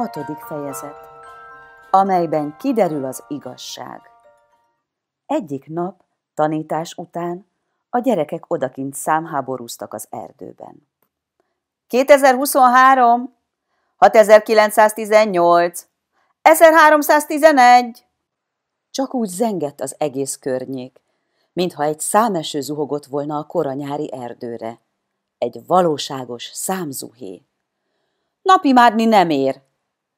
Hatodik fejezet, amelyben kiderül az igazság. Egyik nap, tanítás után, a gyerekek odakint számháborúztak az erdőben. 2023, 6918, 1311. Csak úgy zengett az egész környék, mintha egy számeső zuhogott volna a koranyári erdőre. Egy valóságos számzuhé. Napi márni nem ér,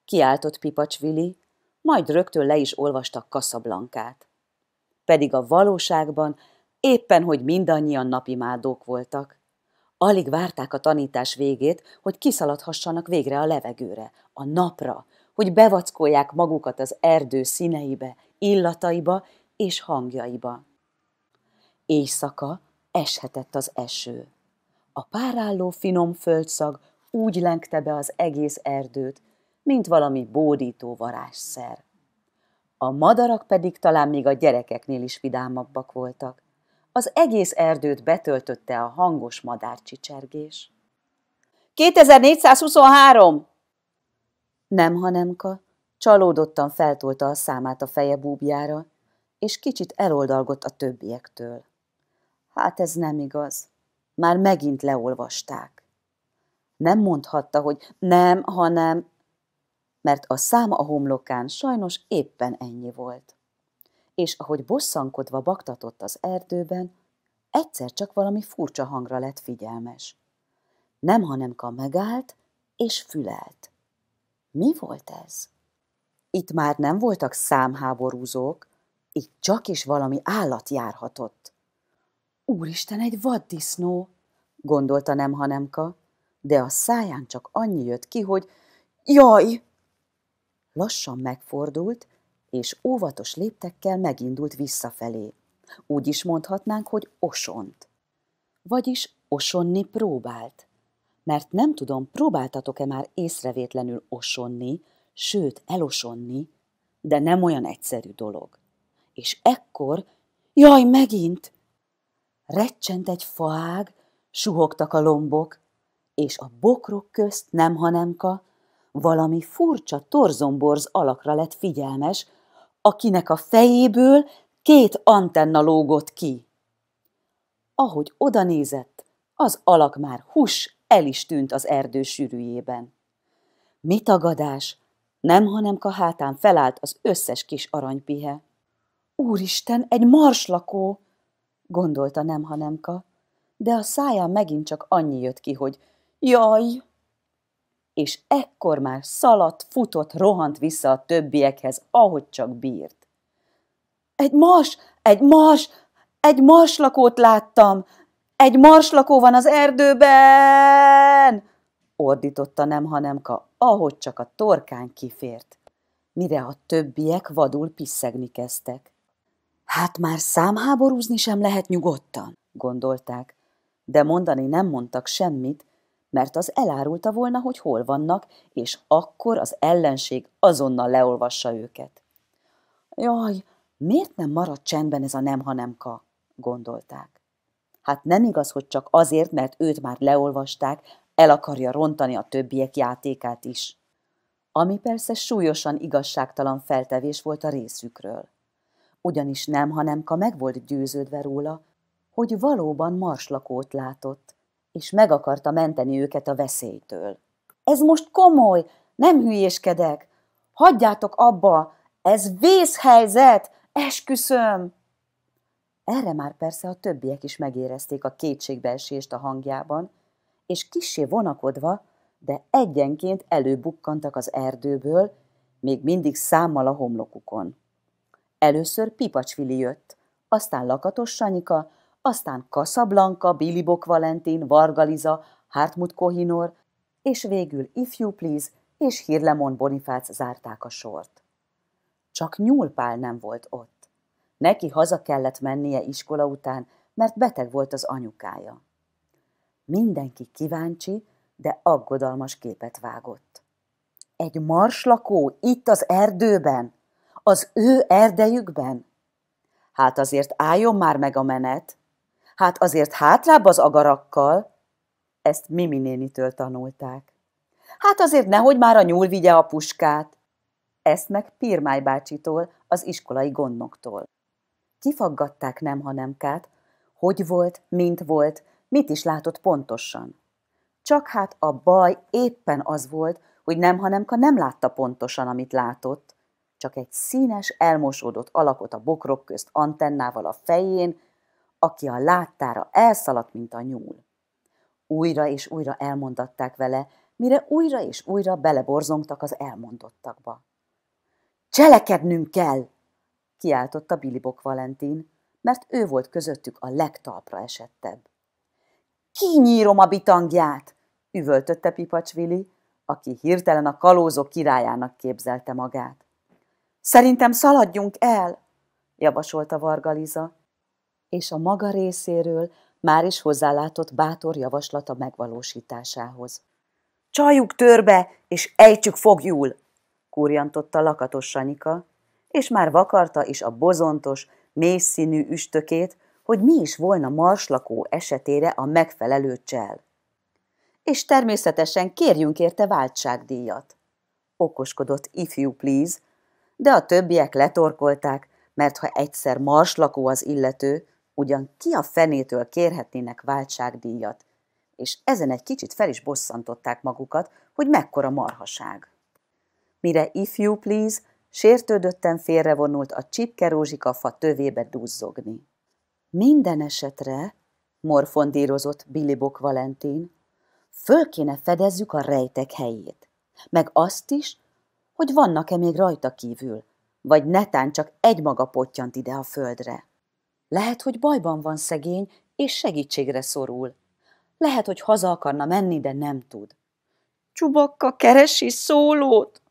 kiáltott Pipacs Vili, majd rögtön le is olvastak Kaszablankát. Pedig a valóságban éppen, hogy mindannyian napimádók voltak. Alig várták a tanítás végét, hogy kiszaladhassanak végre a levegőre, a napra, hogy bevackolják magukat az erdő színeibe, illataiba és hangjaiba. Éjszaka eshetett az eső. A párálló finom földszag úgy lengte be az egész erdőt, mint valami bódító varázsszer. A madarak pedig talán még a gyerekeknél is vidámabbak voltak. Az egész erdőt betöltötte a hangos madárcsicsergés. 2423! Nem, hanemka, csalódottan feltolta a számát a feje búbjára, és kicsit eloldalgott a többiektől. Hát ez nem igaz. Már megint leolvasták. Nem mondhatta, hogy nem, hanem mert a szám a homlokán sajnos éppen ennyi volt. És ahogy bosszankodva baktatott az erdőben, egyszer csak valami furcsa hangra lett figyelmes. Nem, hanem ka megállt és fülelt. Mi volt ez? Itt már nem voltak számháborúzók, itt csak is valami állat járhatott. Úristen, egy vaddisznó, gondolta nem hanemka, de a száján csak annyi jött ki, hogy jaj! Lassan megfordult, és óvatos léptekkel megindult visszafelé. Úgy is mondhatnánk, hogy osont. Vagyis osonni próbált. Mert nem tudom, próbáltatok-e már észrevétlenül osonni, sőt elosonni, de nem olyan egyszerű dolog. És ekkor, jaj, megint! Recsent egy faág, suhogtak a lombok, és a bokrok közt nem hanemka, valami furcsa torzomborz alakra lett figyelmes, akinek a fejéből két antenna lógott ki. Ahogy odanézett, az alak már hus el is tűnt az erdő sűrűjében. Mi tagadás? Nem, hanem a hátán felállt az összes kis aranypihe. Úristen, egy marslakó! gondolta nem, hanemka, de a száján megint csak annyi jött ki, hogy jaj! És ekkor már szaladt, futott, rohant vissza a többiekhez, ahogy csak bírt. Egy mars, egy mars, egy marslakót láttam, egy marslakó van az erdőben! ordította nem hanemka, ahogy csak a torkány kifért, mire a többiek vadul piszegni kezdtek. Hát már számháborúzni sem lehet nyugodtan, gondolták, de mondani nem mondtak semmit, mert az elárulta volna, hogy hol vannak, és akkor az ellenség azonnal leolvassa őket. Jaj, miért nem maradt csendben ez a nem, ha ka? gondolták. Hát nem igaz, hogy csak azért, mert őt már leolvasták, el akarja rontani a többiek játékát is. Ami persze súlyosan igazságtalan feltevés volt a részükről. Ugyanis nem, hanem ka meg volt győződve róla, hogy valóban marslakót látott, és meg akarta menteni őket a veszélytől. Ez most komoly, nem hülyéskedek. Hagyjátok abba, ez vészhelyzet, esküszöm! Erre már persze a többiek is megérezték a kétségbeesést a hangjában, és kissé vonakodva, de egyenként előbukkantak az erdőből, még mindig számmal a homlokukon. Először Pipacsvili jött, aztán Lakatos Sanyika, aztán Casablanca, Bilibok Valentin, Vargaliza, Hartmut Kohinor, és végül If You Please és Hirlemon Bonifác zárták a sort. Csak Nyúlpál nem volt ott. Neki haza kellett mennie iskola után, mert beteg volt az anyukája. Mindenki kíváncsi, de aggodalmas képet vágott. Egy marslakó itt az erdőben? Az ő erdejükben? Hát azért álljon már meg a menet, Hát azért hátrább az agarakkal, ezt Mimi nénitől tanulták. Hát azért nehogy már a nyúl vigye a puskát. Ezt meg Pirmály bácsitól, az iskolai gondnoktól. Kifaggatták nem hanemkát, hogy volt, mint volt, mit is látott pontosan. Csak hát a baj éppen az volt, hogy nem hanemka nem látta pontosan, amit látott, csak egy színes, elmosódott alakot a bokrok közt antennával a fején, aki a láttára elszaladt, mint a nyúl. Újra és újra elmondatták vele, mire újra és újra beleborzongtak az elmondottakba. Cselekednünk kell! kiáltotta Bilibok Valentin, mert ő volt közöttük a legtalpra esettebb. Kinyírom a bitangját! üvöltötte Pipacsvili, aki hirtelen a kalózok királyának képzelte magát. Szerintem szaladjunk el, javasolta Varga Liza, és a maga részéről már is hozzálátott bátor javaslata megvalósításához. Csajuk törbe, és ejtsük fogjul, kurjantotta lakatos Sanyika, és már vakarta is a bozontos, mélyszínű üstökét, hogy mi is volna marslakó esetére a megfelelő csel. És természetesen kérjünk érte váltságdíjat. Okoskodott ifjú please, de a többiek letorkolták, mert ha egyszer marslakó az illető, ugyan ki a fenétől kérhetnének váltságdíjat, és ezen egy kicsit fel is bosszantották magukat, hogy mekkora marhaság. Mire if you please, sértődötten félrevonult a csipke rózsika fa tövébe duzzogni. Minden esetre, morfondírozott Billy Bok Valentin, föl kéne fedezzük a rejtek helyét, meg azt is, hogy vannak-e még rajta kívül, vagy netán csak egy maga pottyant ide a földre. Lehet, hogy bajban van szegény, és segítségre szorul. Lehet, hogy haza akarna menni, de nem tud. Csubakka keresi szólót,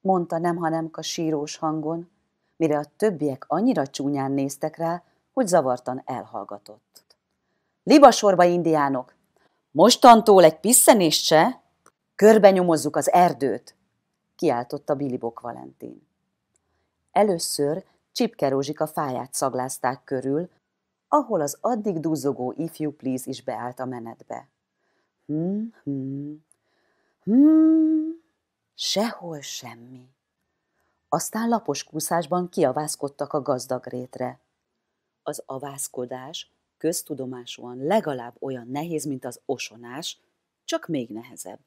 mondta nem hanemka sírós hangon, mire a többiek annyira csúnyán néztek rá, hogy zavartan elhallgatott. Libasorba, indiánok! Mostantól egy pisszenést se, körbe nyomozzuk az erdőt, kiáltotta Bilibok Valentin. Először Csipke Rózsika fáját szaglázták körül, ahol az addig duzzogó ifjú Please is beállt a menetbe. Hmm, hmm, hmm, sehol semmi. Aztán lapos kúszásban kiavászkodtak a gazdag rétre. Az avászkodás köztudomásúan legalább olyan nehéz, mint az osonás, csak még nehezebb.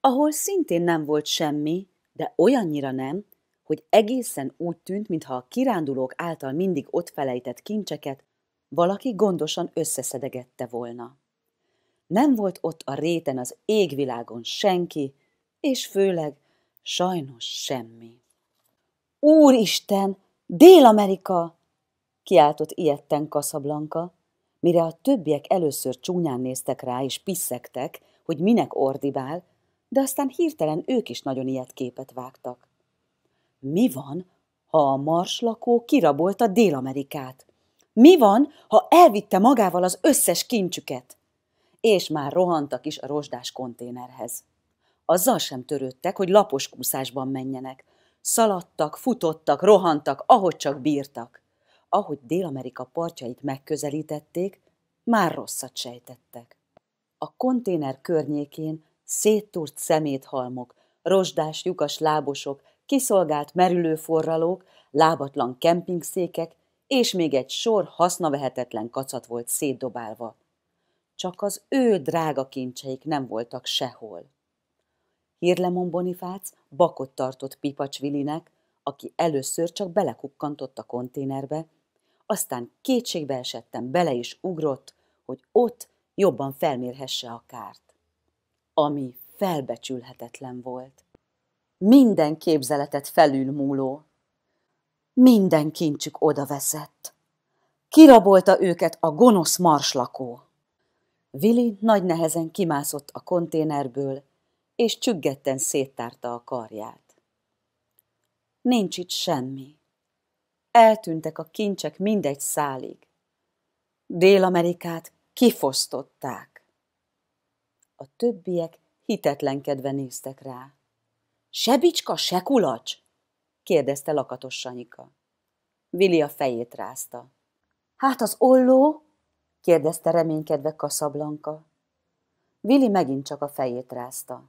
Ahol szintén nem volt semmi, de olyannyira nem, hogy egészen úgy tűnt, mintha a kirándulók által mindig ott felejtett kincseket valaki gondosan összeszedegette volna. Nem volt ott a réten az égvilágon senki, és főleg sajnos semmi. Úristen, Dél-Amerika! kiáltott ilyetten Kaszablanka, mire a többiek először csúnyán néztek rá és piszegtek, hogy minek ordibál, de aztán hirtelen ők is nagyon ilyet képet vágtak. Mi van, ha a marslakó kirabolta Dél-Amerikát? Mi van, ha elvitte magával az összes kincsüket? És már rohantak is a rozsdás konténerhez. Azzal sem törődtek, hogy lapos kúszásban menjenek. Szaladtak, futottak, rohantak, ahogy csak bírtak. Ahogy Dél-Amerika partjait megközelítették, már rosszat sejtettek. A konténer környékén széttúrt szeméthalmok, rozsdás lyukas lábosok, kiszolgált merülőforralók, lábatlan kempingszékek, és még egy sor hasznavehetetlen kacat volt szétdobálva. Csak az ő drága kincseik nem voltak sehol. Hírlemon Bonifác bakot tartott Pipacs Vilinek, aki először csak belekukkantott a konténerbe, aztán kétségbe esettem bele is ugrott, hogy ott jobban felmérhesse a kárt. Ami felbecsülhetetlen volt minden képzeletet felülmúló. Minden kincsük odaveszett. Kirabolta őket a gonosz marslakó. Vili nagy nehezen kimászott a konténerből, és csüggetten széttárta a karját. Nincs itt semmi. Eltűntek a kincsek mindegy szálig. Dél-Amerikát kifosztották. A többiek hitetlenkedve néztek rá. Se bicska, se kulacs? kérdezte lakatos Sanyika. Vili a fejét rázta. Hát az olló? kérdezte reménykedve Kaszablanka. Vili megint csak a fejét rázta.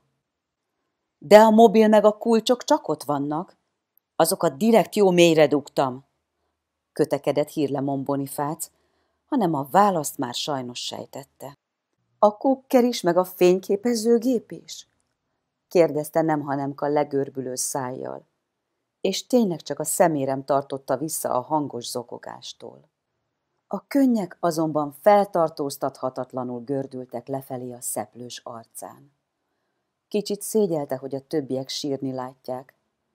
De a mobil meg a kulcsok csak ott vannak. Azokat direkt jó mélyre dugtam. Kötekedett hírlemon Bonifác, hanem a választ már sajnos sejtette. A kukker is, meg a fényképezőgép is? Kérdezte nem hanemka legörbülő szájjal, és tényleg csak a szemérem tartotta vissza a hangos zokogástól. A könnyek azonban feltartóztathatatlanul gördültek lefelé a szeplős arcán. Kicsit szégyelte, hogy a többiek sírni látják,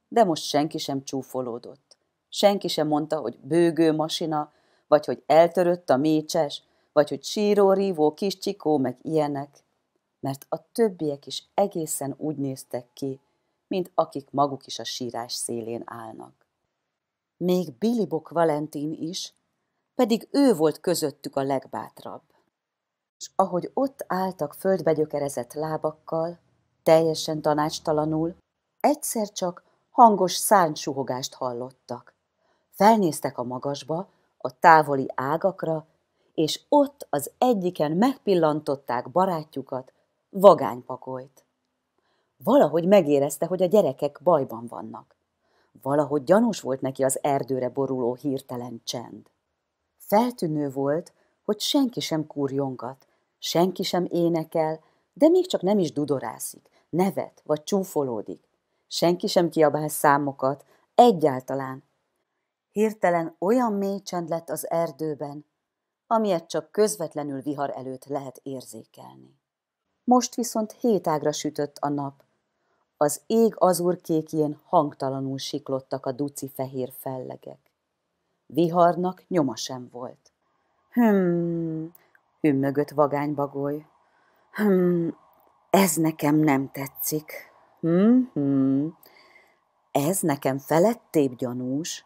de most senki sem csúfolódott. Senki sem mondta, hogy bőgő masina, vagy hogy eltörött a mécses, vagy hogy síró-rívó kis csikó, meg ilyenek, mert a többiek is egészen úgy néztek ki, mint akik maguk is a sírás szélén állnak. Még Billy Bok Valentin is, pedig ő volt közöttük a legbátrabb. És ahogy ott álltak földbe gyökerezett lábakkal, teljesen tanácstalanul, egyszer csak hangos szárnysuhogást hallottak. Felnéztek a magasba, a távoli ágakra, és ott az egyiken megpillantották barátjukat, vagánypakolyt. Valahogy megérezte, hogy a gyerekek bajban vannak. Valahogy gyanús volt neki az erdőre boruló hirtelen csend. Feltűnő volt, hogy senki sem kurjongat, senki sem énekel, de még csak nem is dudorászik, nevet vagy csúfolódik. Senki sem kiabál számokat, egyáltalán. Hirtelen olyan mély csend lett az erdőben, amilyet csak közvetlenül vihar előtt lehet érzékelni. Most viszont hétágra sütött a nap. Az ég azurkékjén hangtalanul siklottak a duci fehér fellegek. Viharnak nyoma sem volt. Hüm, hümmögött vagánybagoly. Hüm, ez nekem nem tetszik. Hm, hm, ez nekem felettébb gyanús.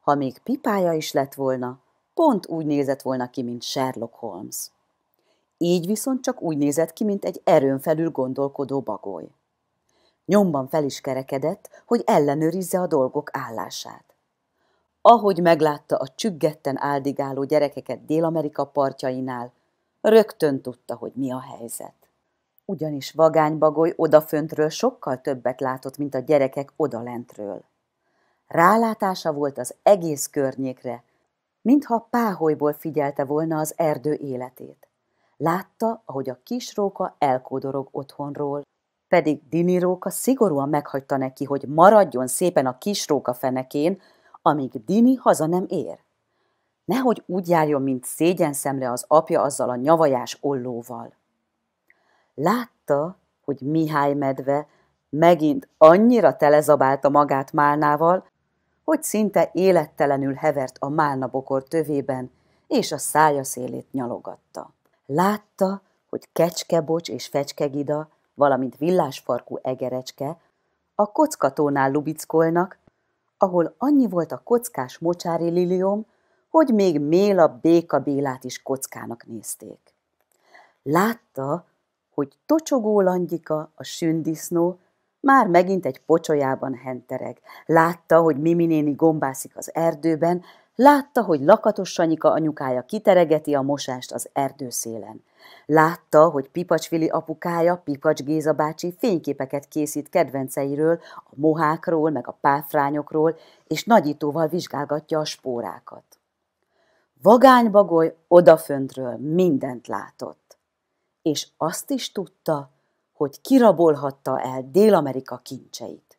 Ha még pipája is lett volna, pont úgy nézett volna ki, mint Sherlock Holmes. Így viszont csak úgy nézett ki, mint egy erőn felül gondolkodó bagoly. Nyomban fel is kerekedett, hogy ellenőrizze a dolgok állását. Ahogy meglátta a csüggetten áldigáló gyerekeket Dél-Amerika partjainál, rögtön tudta, hogy mi a helyzet. Ugyanis vagánybagoly odaföntről sokkal többet látott, mint a gyerekek odalentről. Rálátása volt az egész környékre, mintha páholyból figyelte volna az erdő életét. Látta, ahogy a kis róka elkódorog otthonról, pedig Dini róka szigorúan meghagyta neki, hogy maradjon szépen a kis róka fenekén, amíg Dini haza nem ér. Nehogy úgy járjon, mint szégyen szemre az apja azzal a nyavajás ollóval. Látta, hogy Mihály medve megint annyira telezabálta magát málnával, hogy szinte élettelenül hevert a málnabokor tövében, és a szája szélét nyalogatta. Látta, hogy kecskebocs és fecskegida, valamint villásfarkú egerecske a kockatónál lubickolnak, ahol annyi volt a kockás mocsári lilium, hogy még Méla béka Bélát is kockának nézték. Látta, hogy tocsogó langyika, a sündisznó, már megint egy pocsolyában hentereg. Látta, hogy Mimi néni gombászik az erdőben, látta, hogy Lakatos Sanyika anyukája kiteregeti a mosást az erdőszélen. Látta, hogy Pipacsvili apukája, Pipacs Géza bácsi fényképeket készít kedvenceiről, a mohákról, meg a páfrányokról, és nagyítóval vizsgálgatja a spórákat. Vagánybagoly odaföntről mindent látott, és azt is tudta, hogy kirabolhatta el Dél-Amerika kincseit.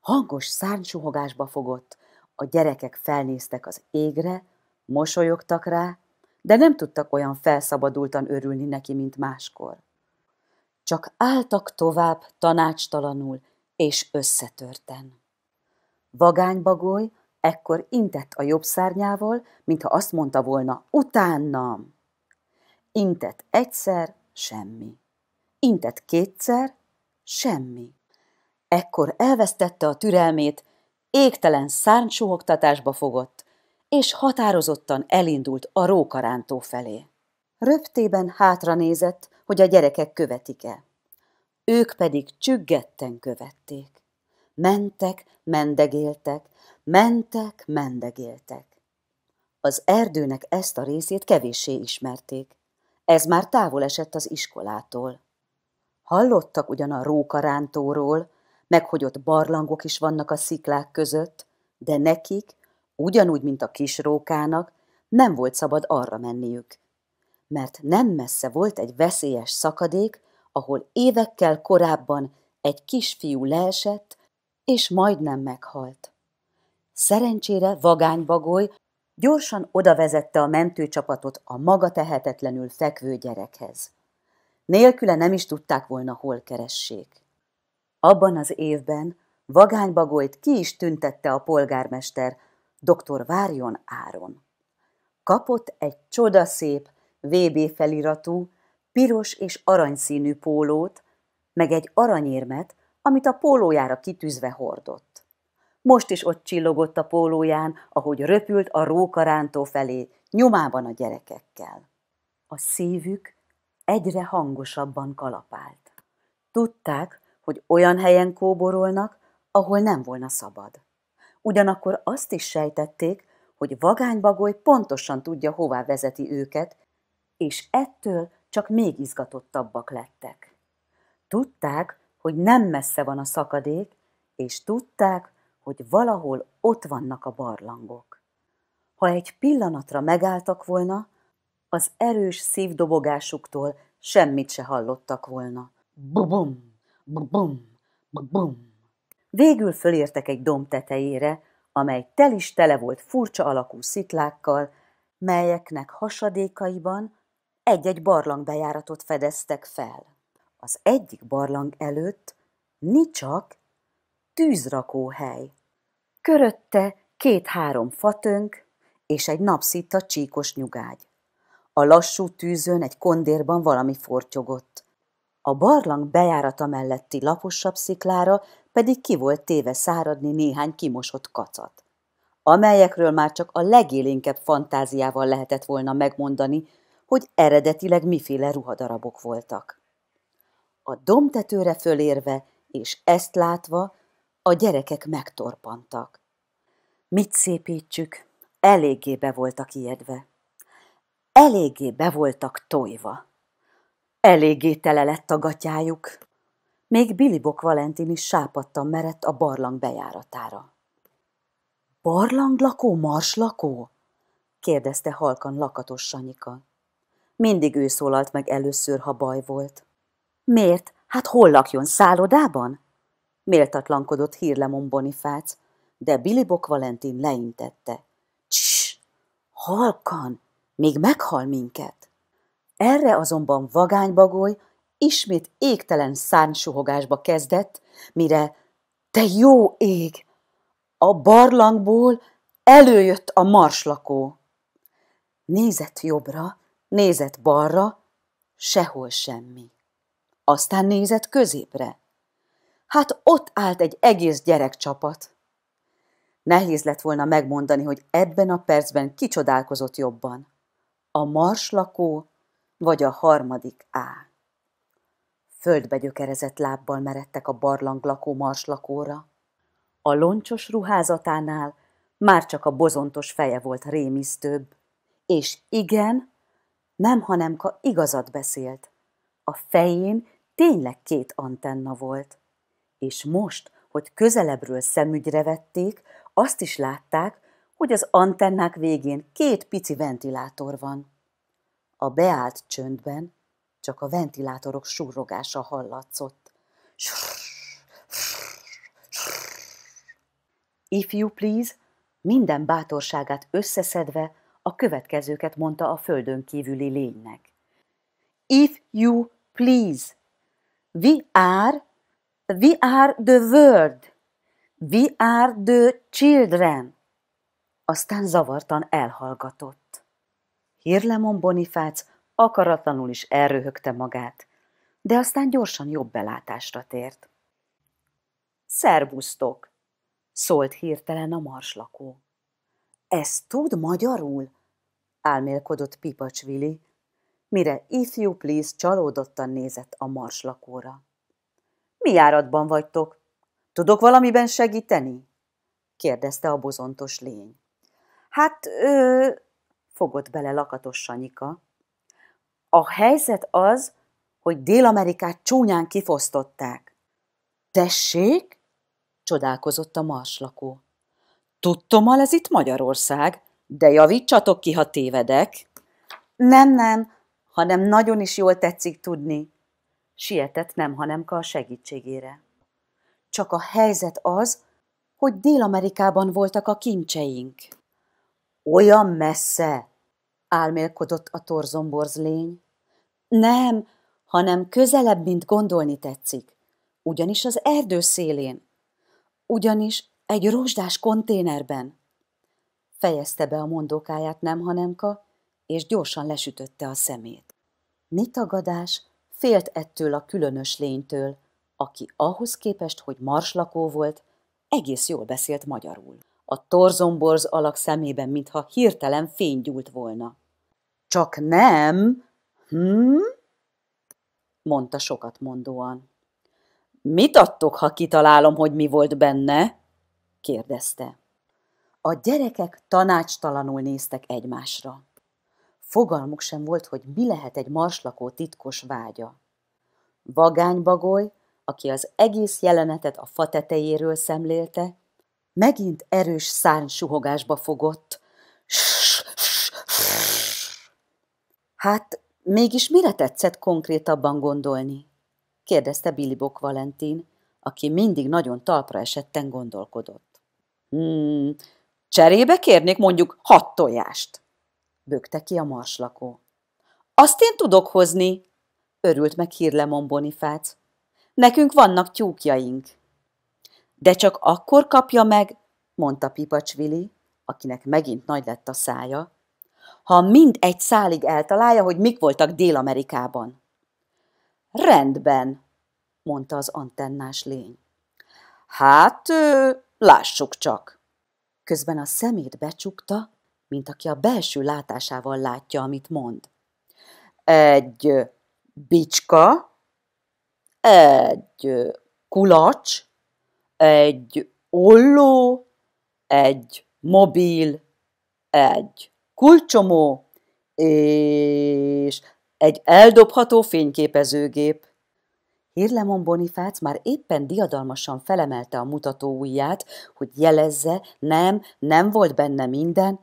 Hangos szárnysuhogásba fogott, a gyerekek felnéztek az égre, mosolyogtak rá, de nem tudtak olyan felszabadultan örülni neki, mint máskor. Csak álltak tovább tanácstalanul és összetörten. Vagánybagoly ekkor intett a jobb szárnyával, mintha azt mondta volna, utánam. Intett egyszer, semmi. Intett kétszer, semmi. Ekkor elvesztette a türelmét, égtelen szárnysuhogtatásba fogott, és határozottan elindult a rókarántó felé. Röptében hátra nézett, hogy a gyerekek követik-e. Ők pedig csüggetten követték. Mentek, mendegéltek, mentek, mendegéltek. Az erdőnek ezt a részét kevéssé ismerték. Ez már távol esett az iskolától. Hallottak ugyan a rókarántóról, meg hogy ott barlangok is vannak a sziklák között, de nekik, ugyanúgy, mint a kis rókának, nem volt szabad arra menniük. Mert nem messze volt egy veszélyes szakadék, ahol évekkel korábban egy kisfiú leesett, és majdnem meghalt. Szerencsére vagánybagoly gyorsan odavezette a mentőcsapatot a maga tehetetlenül fekvő gyerekhez. Nélküle nem is tudták volna, hol keressék. Abban az évben Vagánybagolyt ki is tüntette a polgármester, dr. Várjon Áron. Kapott egy csodaszép, VB feliratú, piros és aranyszínű pólót, meg egy aranyérmet, amit a pólójára kitűzve hordott. Most is ott csillogott a pólóján, ahogy röpült a rókarántó felé, nyomában a gyerekekkel. A szívük egyre hangosabban kalapált. Tudták, hogy olyan helyen kóborolnak, ahol nem volna szabad. Ugyanakkor azt is sejtették, hogy vagánybagoly pontosan tudja, hová vezeti őket, és ettől csak még izgatottabbak lettek. Tudták, hogy nem messze van a szakadék, és tudták, hogy valahol ott vannak a barlangok. Ha egy pillanatra megálltak volna, az erős szívdobogásuktól semmit se hallottak volna. Bubum, bubum, bubum. Végül fölértek egy domb tetejére, amely tel is tele volt furcsa alakú sziklákkal, melyeknek hasadékaiban egy-egy barlangbejáratot fedeztek fel. Az egyik barlang előtt nicsak tűzrakóhely. Körötte két-három fatönk és egy napszitta csíkos nyugágy. A lassú tűzön egy kondérban valami fortyogott. A barlang bejárata melletti laposabb sziklára pedig ki volt téve száradni néhány kimosott kacat, amelyekről már csak a legélénkebb fantáziával lehetett volna megmondani, hogy eredetileg miféle ruhadarabok voltak. A domtetőre fölérve és ezt látva a gyerekek megtorpantak. Mit szépítsük, eléggé be voltak ijedve. Eléggé be voltak tojva. Eléggé tele lett a gatyájuk. Még Billy Bok Valentin is sápadtan merett a barlang bejáratára. Barlanglakó, marslakó? kérdezte halkan lakatos Sanyika. Mindig ő szólalt meg először, ha baj volt. Miért? Hát hol lakjon, szállodában? Méltatlankodott hírlemon Bonifác, de Billy Bok Valentin leintette. Css, halkan, még meghal minket. Erre azonban vagánybagoly ismét égtelen szárnysuhogásba kezdett, mire te jó ég! A barlangból előjött a marslakó. Nézett jobbra, nézett balra, sehol semmi. Aztán nézett középre. Hát ott állt egy egész gyerekcsapat. Nehéz lett volna megmondani, hogy ebben a percben kicsodálkozott jobban. A marslakó vagy a harmadik A. Földbe gyökerezett lábbal meredtek a barlang lakó marslakóra. A loncsos ruházatánál már csak a bozontos feje volt rémisztőbb, és igen, nem, hanem ka igazat beszélt. A fején tényleg két antenna volt. És most, hogy közelebbről szemügyre vették, azt is látták, hogy az antennák végén két pici ventilátor van. A beállt csöndben csak a ventilátorok surrogása hallatszott. If you please, minden bátorságát összeszedve a következőket mondta a földön kívüli lénynek. If you please, we are, we are the world, we are the children. Aztán zavartan elhallgatott. Hírlemon Bonifác akaratlanul is elröhögte magát, de aztán gyorsan jobb belátásra tért. Szervusztok! szólt hirtelen a marslakó. Ez tud magyarul? álmélkodott Pipacsvili, mire If you please csalódottan nézett a marslakóra. Mi járatban vagytok? Tudok valamiben segíteni? kérdezte a bozontos lény. Hát, ö, fogott bele lakatos Sanyika. A helyzet az, hogy Dél-Amerikát csúnyán kifosztották. Tessék? csodálkozott a marslakó. Tudtommal ez itt Magyarország, de javítsatok ki, ha tévedek. Nem, nem, hanem nagyon is jól tetszik tudni. Sietett nem, hanem a segítségére. Csak a helyzet az, hogy Dél-Amerikában voltak a kincseink. Olyan messze, álmélkodott a torzomborz lény. Nem, hanem közelebb, mint gondolni tetszik. Ugyanis az erdő szélén. Ugyanis egy rozsdás konténerben. Fejezte be a mondókáját nem hanemka, és gyorsan lesütötte a szemét. Mi tagadás? Félt ettől a különös lénytől, aki ahhoz képest, hogy marslakó volt, egész jól beszélt magyarul. A torzomborz alak szemében, mintha hirtelen fény gyúlt volna. Csak nem, hm? mondta sokat mondóan. Mit adtok, ha kitalálom, hogy mi volt benne? kérdezte. A gyerekek tanácstalanul néztek egymásra. Fogalmuk sem volt, hogy mi lehet egy marslakó titkos vágya. Vagánybagoly, aki az egész jelenetet a fa tetejéről szemlélte, megint erős szárnysuhogásba fogott. Hát, mégis mire tetszett konkrétabban gondolni? kérdezte Billy Bok Valentin, aki mindig nagyon talpra esetten gondolkodott. Hmm, cserébe kérnék mondjuk hat tojást, bökte ki a marslakó. Azt én tudok hozni, örült meg Hírlemon Bonifác. Nekünk vannak tyúkjaink. De csak akkor kapja meg, mondta Pipacsvili, akinek megint nagy lett a szája, ha mind egy szálig eltalálja, hogy mik voltak Dél-Amerikában. Rendben, mondta az antennás lény. Hát, lássuk csak. Közben a szemét becsukta, mint aki a belső látásával látja, amit mond. Egy bicska, egy kulacs, egy olló, egy mobil, egy kulcsomó, és egy eldobható fényképezőgép. Hírlemon Bonifác már éppen diadalmasan felemelte a mutató ujját, hogy jelezze, nem, nem volt benne minden,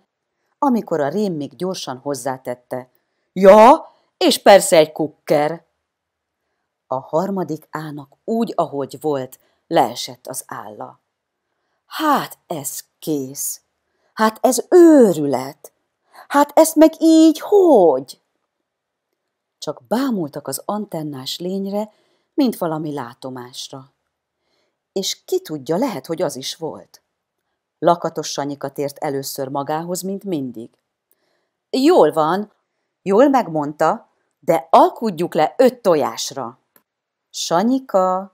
amikor a rém még gyorsan hozzátette. Ja, és persze egy kukker. A harmadik ának úgy, ahogy volt, leesett az álla. Hát ez kész. Hát ez őrület. Hát ezt meg így hogy? Csak bámultak az antennás lényre, mint valami látomásra. És ki tudja, lehet, hogy az is volt. Lakatos Sanyika tért először magához, mint mindig. Jól van, jól megmondta, de alkudjuk le öt tojásra. Sanyika,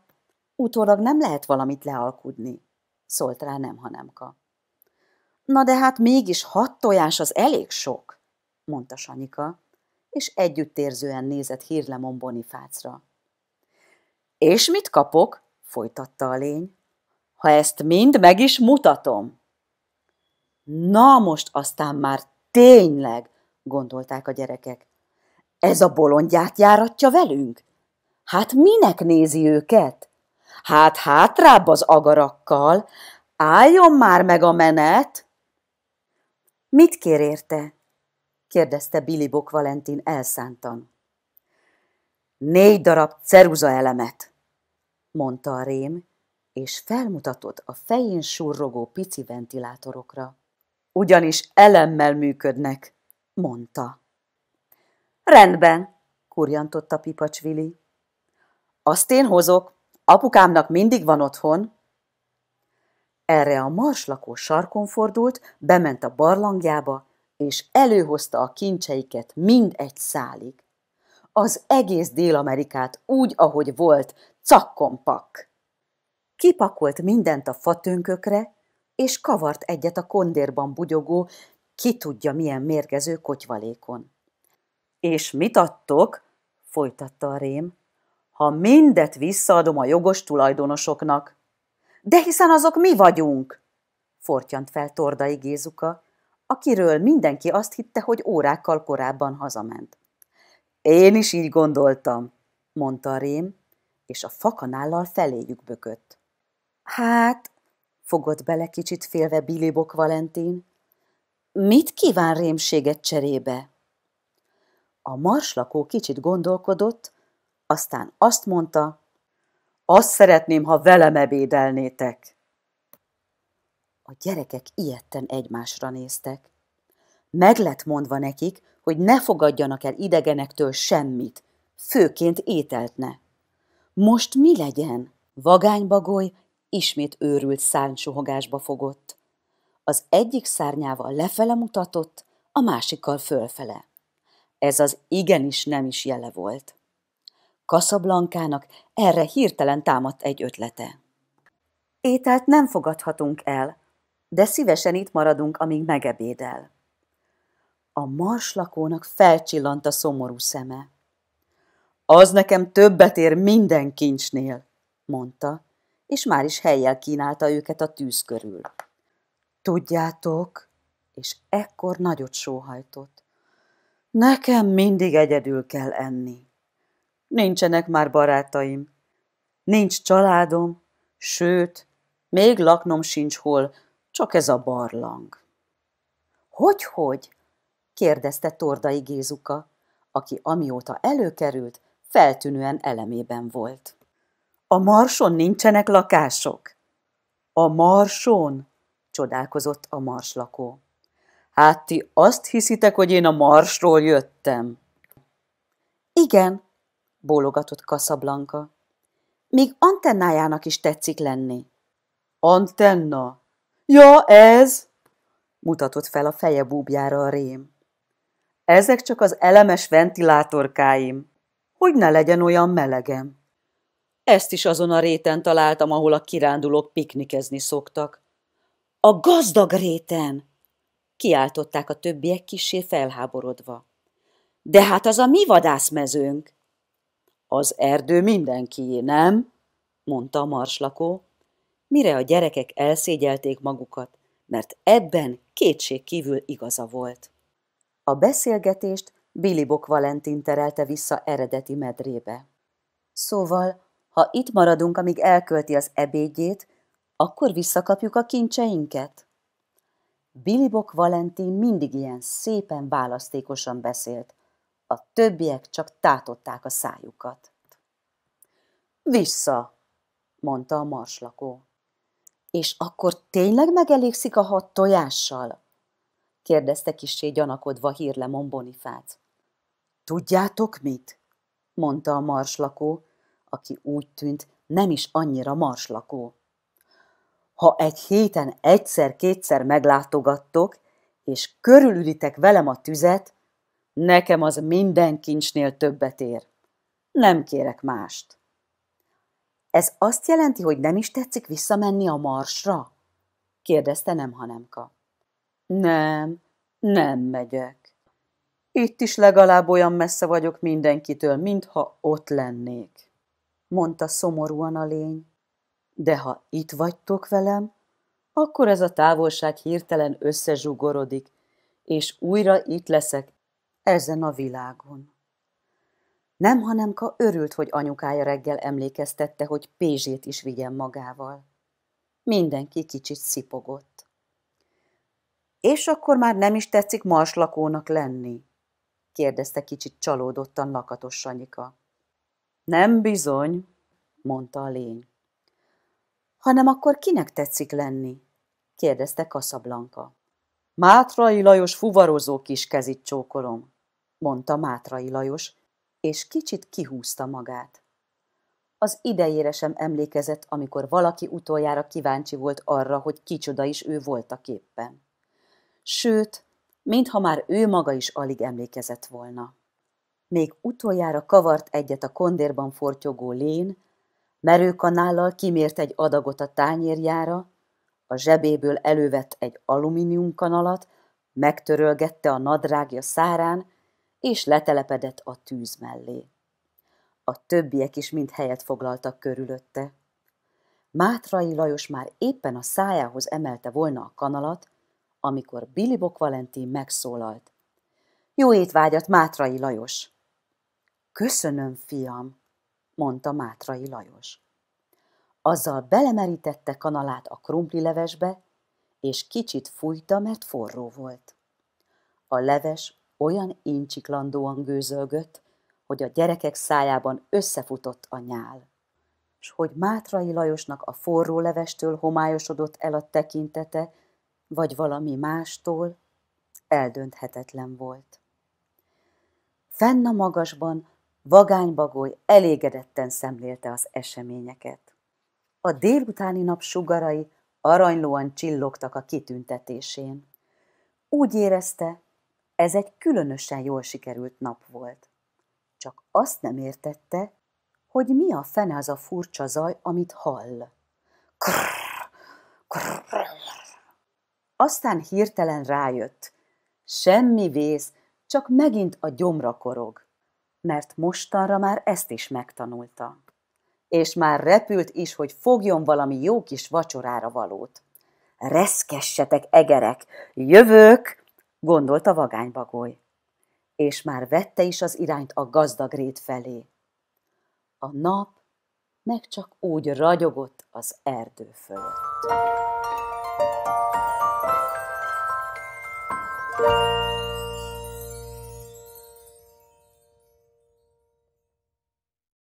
utólag nem lehet valamit lealkudni, szólt rá nem hanemka. Na de hát mégis hat tojás az elég sok, mondta Sanyika, és együttérzően nézett hírlemon Bonifácra. És mit kapok? folytatta a lény. Ha ezt mind meg is mutatom. Na most aztán már tényleg, gondolták a gyerekek. Ez a bolondját járatja velünk? Hát minek nézi őket? Hát hátrább az agarakkal, álljon már meg a menet! Mit kér érte? kérdezte Billy Bok Valentin elszántan. Négy darab ceruza elemet, mondta a rém, és felmutatott a fején surrogó pici ventilátorokra. Ugyanis elemmel működnek, mondta. Rendben, kurjantotta Pipacsvili. Azt én hozok, apukámnak mindig van otthon. Erre a marslakó sarkon fordult, bement a barlangjába, és előhozta a kincseiket mind egy szálig. Az egész Dél-Amerikát úgy, ahogy volt, cakkompak. Kipakolt mindent a fatönkökre, és kavart egyet a kondérban bugyogó, ki tudja milyen mérgező kotyvalékon. És mit adtok? folytatta a rém. Ha mindet visszaadom a jogos tulajdonosoknak. De hiszen azok mi vagyunk, fortyant fel Tordai Gézuka, akiről mindenki azt hitte, hogy órákkal korábban hazament. Én is így gondoltam, mondta a rém, és a fakanállal feléjük bökött. Hát, fogott bele kicsit félve Bilibok Valentin, mit kíván rémséget cserébe? A marslakó kicsit gondolkodott, aztán azt mondta, azt szeretném, ha velem ebédelnétek. A gyerekek ilyetten egymásra néztek. Meg lett mondva nekik, hogy ne fogadjanak el idegenektől semmit, főként ételt ne. Most mi legyen? Vagánybagoly ismét őrült szárnysuhogásba fogott. Az egyik szárnyával lefele mutatott, a másikkal fölfele. Ez az igenis nem is jele volt. Kaszablankának erre hirtelen támadt egy ötlete. Ételt nem fogadhatunk el, de szívesen itt maradunk, amíg megebédel. A marslakónak felcsillant a szomorú szeme. Az nekem többet ér minden kincsnél, mondta, és már is helyjel kínálta őket a tűz körül. Tudjátok, és ekkor nagyot sóhajtott. Nekem mindig egyedül kell enni. Nincsenek már barátaim, nincs családom, sőt, még laknom sincs hol, csak ez a barlang. Hogy-hogy? kérdezte Tordai Gézuka, aki amióta előkerült, feltűnően elemében volt. A marson nincsenek lakások? A marson? csodálkozott a marslakó. Hát ti azt hiszitek, hogy én a marsról jöttem? Igen, bólogatott Kaszablanka. Még antennájának is tetszik lenni. Antenna? Ja, ez! mutatott fel a feje búbjára a rém. Ezek csak az elemes ventilátorkáim, hogy ne legyen olyan melegem. Ezt is azon a réten találtam, ahol a kirándulók piknikezni szoktak. A gazdag réten! Kiáltották a többiek kissé felháborodva. De hát az a mi vadászmezőnk! Az erdő mindenkié, nem? mondta a marslakó, mire a gyerekek elszégyelték magukat, mert ebben kétség kívül igaza volt. A beszélgetést Bilibok Valentin terelte vissza eredeti medrébe. Szóval, ha itt maradunk, amíg elkölti az ebédjét, akkor visszakapjuk a kincseinket? Bilibok Valentin mindig ilyen szépen választékosan beszélt, a többiek csak tátották a szájukat. Vissza, mondta a marslakó. És akkor tényleg megelégszik a hat tojással? kérdezte kissé gyanakodva hírlemon Bonifác. Tudjátok mit? mondta a marslakó, aki úgy tűnt, nem is annyira marslakó. Ha egy héten egyszer-kétszer meglátogattok, és körülülitek velem a tüzet, nekem az minden kincsnél többet ér. Nem kérek mást. Ez azt jelenti, hogy nem is tetszik visszamenni a marsra? kérdezte nem Hanemka. Nem, nem megyek. Itt is legalább olyan messze vagyok mindenkitől, mintha ott lennék, mondta szomorúan a lény. De ha itt vagytok velem, akkor ez a távolság hirtelen összezsugorodik, és újra itt leszek ezen a világon. Nem, hanem ka örült, hogy anyukája reggel emlékeztette, hogy Pézsét is vigyen magával. Mindenki kicsit szipogott. És akkor már nem is tetszik marslakónak lenni? kérdezte kicsit csalódottan lakatos Sanyika. Nem bizony, mondta a lény. Hanem akkor kinek tetszik lenni? kérdezte Kaszablanka. Mátrai Lajos fuvarozó kis kezit csókolom, mondta Mátrai Lajos, és kicsit kihúzta magát. Az idejére sem emlékezett, amikor valaki utoljára kíváncsi volt arra, hogy kicsoda is ő volt a képpen. Sőt, mintha már ő maga is alig emlékezett volna. Még utoljára kavart egyet a kondérban fortyogó lén, merőkanállal kimért egy adagot a tányérjára, a zsebéből elővett egy alumíniumkanalat, megtörölgette a nadrágja szárán, és letelepedett a tűz mellé. A többiek is mind helyet foglaltak körülötte. Mátrai Lajos már éppen a szájához emelte volna a kanalat, amikor Bilibok Valentin megszólalt. Jó étvágyat, Mátrai Lajos! Köszönöm, fiam, mondta Mátrai Lajos. Azzal belemerítette kanalát a krumplilevesbe, és kicsit fújta, mert forró volt. A leves olyan incsiklandóan gőzölgött, hogy a gyerekek szájában összefutott a nyál. S hogy Mátrai Lajosnak a forró levestől homályosodott el a tekintete, vagy valami mástól, eldönthetetlen volt. Fenn a magasban vagánybagoly elégedetten szemlélte az eseményeket. A délutáni nap sugarai aranylóan csillogtak a kitüntetésén. Úgy érezte, ez egy különösen jól sikerült nap volt. Csak azt nem értette, hogy mi a fene az a furcsa zaj, amit hall. Krrr, krrr. Aztán hirtelen rájött. Semmi vész, csak megint a gyomra korog. Mert mostanra már ezt is megtanulta. És már repült is, hogy fogjon valami jó kis vacsorára valót. Reszkessetek, egerek, jövök, gondolta vagánybagoly. És már vette is az irányt a gazdag rét felé. A nap meg csak úgy ragyogott az erdő fölött.